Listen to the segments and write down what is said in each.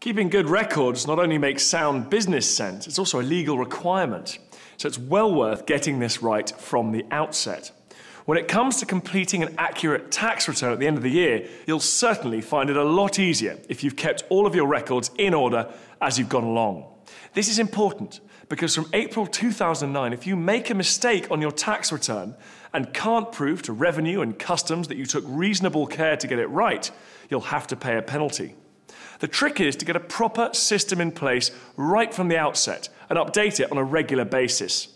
Keeping good records not only makes sound business sense, it's also a legal requirement. So it's well worth getting this right from the outset. When it comes to completing an accurate tax return at the end of the year, you'll certainly find it a lot easier if you've kept all of your records in order as you've gone along. This is important because from April 2009, if you make a mistake on your tax return and can't prove to revenue and customs that you took reasonable care to get it right, you'll have to pay a penalty. The trick is to get a proper system in place right from the outset and update it on a regular basis.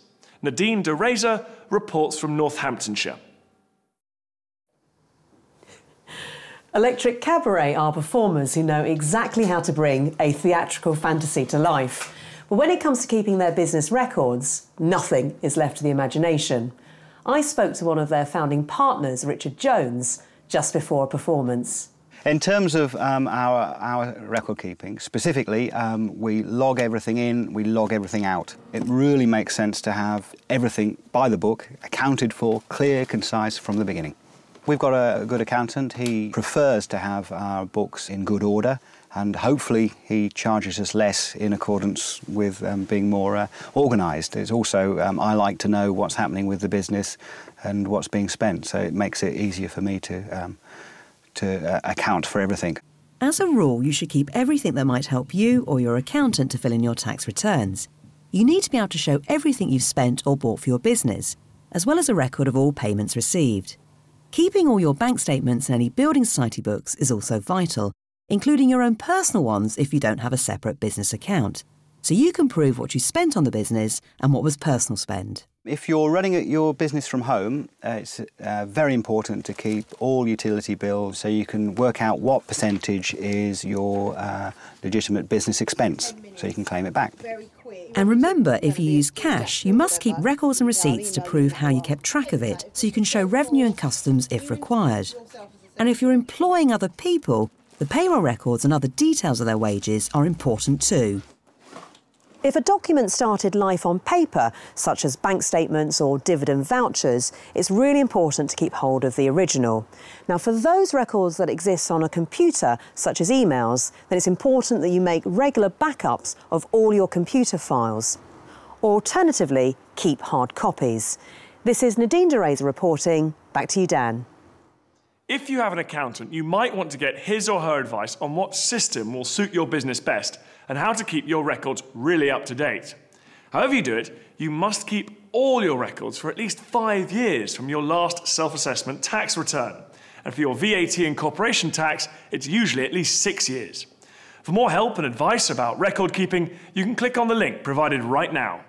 Nadine Dereza reports from Northamptonshire. Electric Cabaret are performers who know exactly how to bring a theatrical fantasy to life. But when it comes to keeping their business records, nothing is left to the imagination. I spoke to one of their founding partners, Richard Jones, just before a performance. In terms of um, our, our record keeping, specifically, um, we log everything in, we log everything out. It really makes sense to have everything by the book, accounted for, clear, concise from the beginning. We've got a good accountant. He prefers to have our books in good order and hopefully he charges us less in accordance with um, being more uh, organised. It's also, um, I like to know what's happening with the business and what's being spent, so it makes it easier for me to um, to uh, account for everything. As a rule, you should keep everything that might help you or your accountant to fill in your tax returns. You need to be able to show everything you've spent or bought for your business, as well as a record of all payments received. Keeping all your bank statements and any building society books is also vital, including your own personal ones if you don't have a separate business account, so you can prove what you spent on the business and what was personal spend. If you're running your business from home, uh, it's uh, very important to keep all utility bills so you can work out what percentage is your uh, legitimate business expense so you can claim it back. And remember, if you use cash, you must keep records and receipts to prove how you kept track of it so you can show revenue and customs if required. And if you're employing other people, the payroll records and other details of their wages are important too. If a document started life on paper, such as bank statements or dividend vouchers, it's really important to keep hold of the original. Now, for those records that exist on a computer, such as emails, then it's important that you make regular backups of all your computer files. Alternatively, keep hard copies. This is Nadine de reporting. Back to you, Dan. If you have an accountant, you might want to get his or her advice on what system will suit your business best and how to keep your records really up to date. However, you do it, you must keep all your records for at least five years from your last self assessment tax return. And for your VAT and corporation tax, it's usually at least six years. For more help and advice about record keeping, you can click on the link provided right now.